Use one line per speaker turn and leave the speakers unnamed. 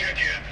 Virginia.